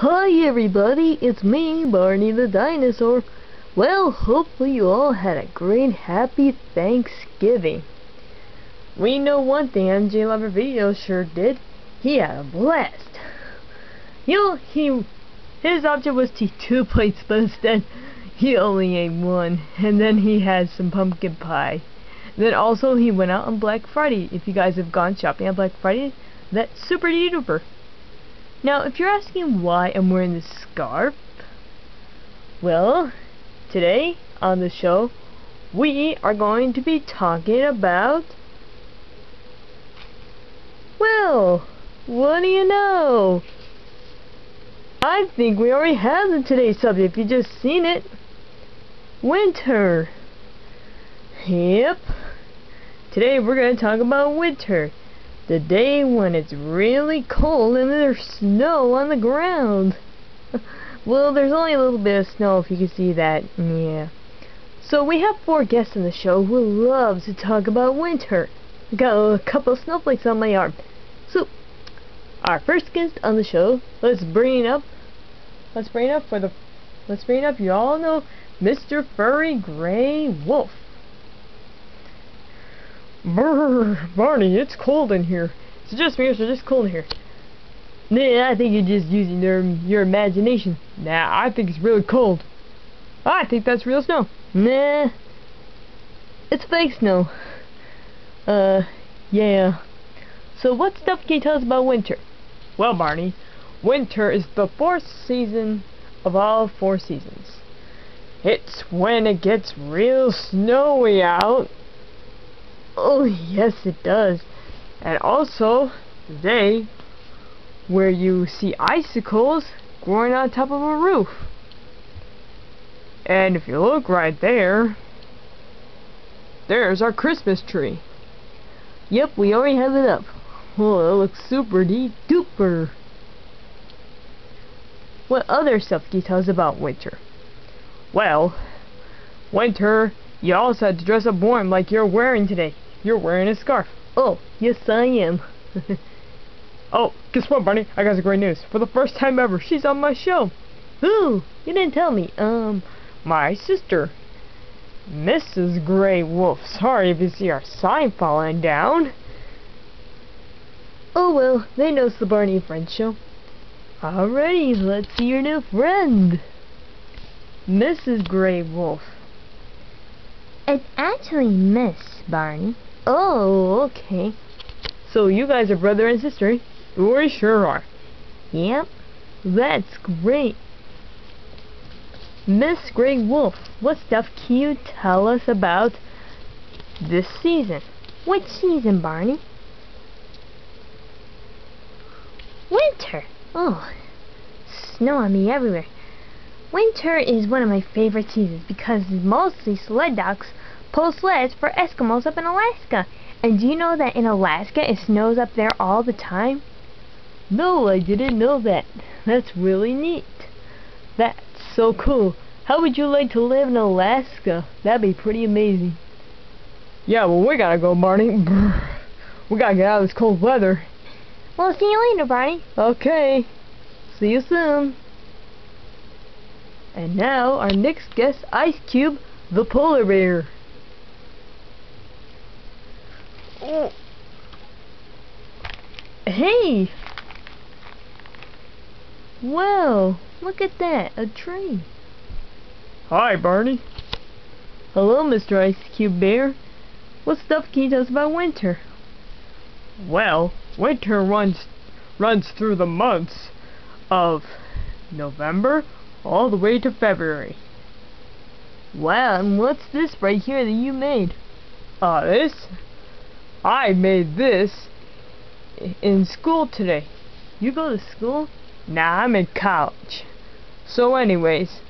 Hi everybody, it's me, Barney the Dinosaur. Well, hopefully you all had a great happy Thanksgiving. We know one thing MJ Lover Video sure did. He had a blast. You know, he his object was to eat two plates, but instead he only ate one. And then he had some pumpkin pie. Then also he went out on Black Friday. If you guys have gone shopping on Black Friday, that's super duper. Now, if you're asking why I'm wearing this scarf, well, today on the show, we are going to be talking about, well, what do you know? I think we already have the today's subject, if you just seen it. Winter. Yep. Today we're going to talk about winter. The day when it's really cold and there's snow on the ground. well, there's only a little bit of snow if you can see that. Yeah. So we have four guests on the show who love to talk about winter. I got a couple of snowflakes on my arm. So, our first guest on the show, let's bring it up. Let's bring it up for the. Let's bring it up. You all know Mr. Furry Gray Wolf. Brr, Barney, it's cold in here. It's just me, it's just cold in here. Nah, I think you're just using your your imagination. Nah, I think it's really cold. I think that's real snow. Nah, it's fake snow. Uh, yeah. So what stuff can you tell us about winter? Well, Barney, winter is the fourth season of all four seasons. It's when it gets real snowy out Oh, yes, it does. And also, the day where you see icicles growing on top of a roof. And if you look right there, there's our Christmas tree. Yep, we already have it up. Oh, it looks super de duper. What other stuff can you tell us about winter? Well, winter, you also had to dress up warm like you're wearing today. You're wearing a scarf. Oh, yes I am. oh, guess what, Barney? I got some great news. For the first time ever, she's on my show. Who? You didn't tell me. Um, my sister. Mrs. Gray Wolf. Sorry if you see our sign falling down. Oh well, they know it's the Barney Friends show. Alrighty, let's see your new friend. Mrs. Gray Wolf. It's actually Miss Barney. Oh, okay. So you guys are brother and sister? We sure are. Yep. That's great. Miss Gray Wolf, what stuff can you tell us about this season? Which season, Barney? Winter. Oh, snow on me everywhere. Winter is one of my favorite seasons because mostly sled dogs pull sleds for Eskimos up in Alaska. And do you know that in Alaska it snows up there all the time? No, I didn't know that. That's really neat. That's so cool. How would you like to live in Alaska? That'd be pretty amazing. Yeah, well, we gotta go, Barney. We gotta get out of this cold weather. Well, see you later, Barney. Okay. See you soon. And now, our next guest, Ice Cube, the polar bear. Hey! Well, look at that, a tree. Hi, Barney. Hello, Mr. Ice Cube Bear. What stuff can you tell us about winter? Well, winter runs runs through the months of November all the way to February. Wow, and what's this right here that you made? Uh, this? I made this in school today. You go to school? Nah, I'm in college. So anyways,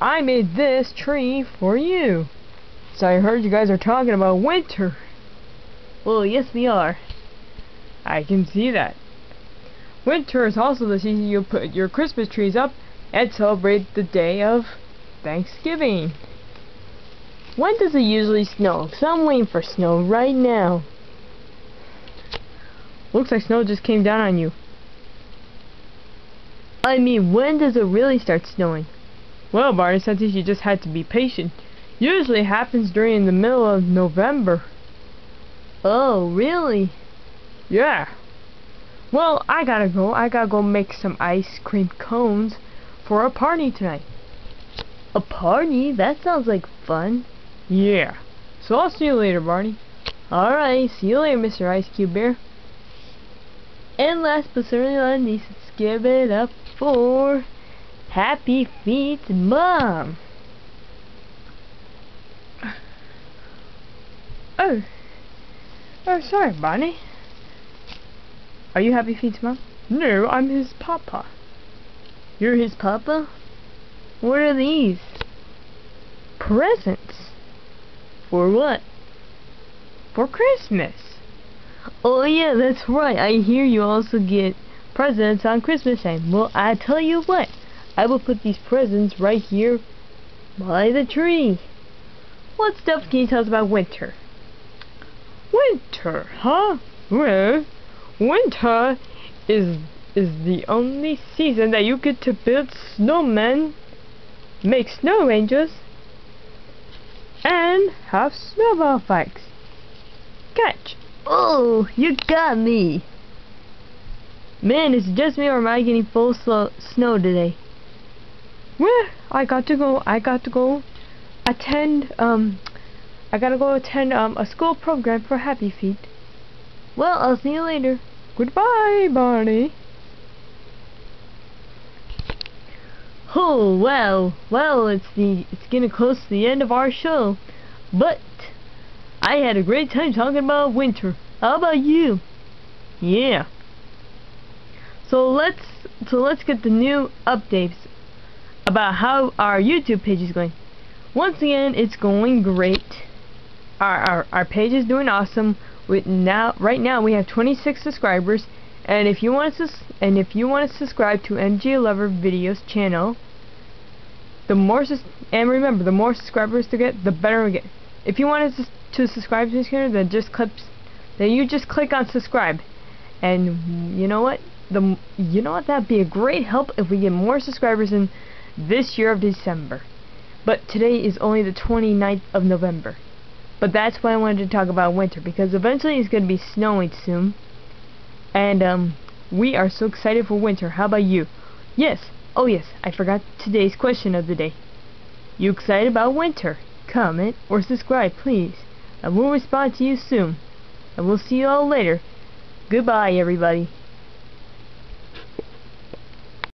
I made this tree for you. So I heard you guys are talking about winter. Well, yes we are. I can see that. Winter is also the season you put your Christmas trees up and celebrate the day of Thanksgiving. When does it usually snow? Cause I'm waiting for snow right now. Looks like snow just came down on you. I mean, when does it really start snowing? Well, Barney, since you just had to be patient. Usually happens during the middle of November. Oh, really? Yeah. Well, I gotta go. I gotta go make some ice cream cones for a party tonight. A party? That sounds like fun. Yeah. So I'll see you later, Barney. Alright, see you later, Mr. Ice Cube Bear. And last but certainly not least, let's give it up for Happy Feet's mom. Oh. Oh, sorry, Barney. Are you Happy Feet's mom? No, I'm his papa. You're his papa? What are these? Presents. For what? For Christmas. Oh yeah, that's right. I hear you also get presents on Christmas time. Well, I tell you what. I will put these presents right here by the tree. What stuff can you tell us about winter? Winter, huh? Well, winter is is the only season that you get to build snowmen, make snow angels, and have snowball fights. Catch! Oh, you got me! Man, is it just me or am I getting full snow today? Well, I got to go, I got to go attend, um, I gotta go attend, um, a school program for Happy Feet. Well, I'll see you later. Goodbye, Barney. Oh, well, well, it's the, it's getting close to the end of our show. But, I had a great time talking about winter. How about you? Yeah. So let's, so let's get the new updates about how our YouTube page is going. Once again, it's going great. Our, our, our page is doing awesome. With now, right now, we have 26 subscribers. And if you want to, and if you want to subscribe to MJ Lover Videos channel, the more, and remember, the more subscribers to get, the better we get. If you want to, to subscribe to this channel, then just click, then you just click on subscribe. And you know what? The you know what? That'd be a great help if we get more subscribers in this year of December. But today is only the 29th of November. But that's why I wanted to talk about winter because eventually it's going to be snowing soon. And um we are so excited for winter. How about you? Yes. Oh yes, I forgot today's question of the day. You excited about winter? Comment or subscribe, please. I will respond to you soon. And we'll see you all later. Goodbye, everybody.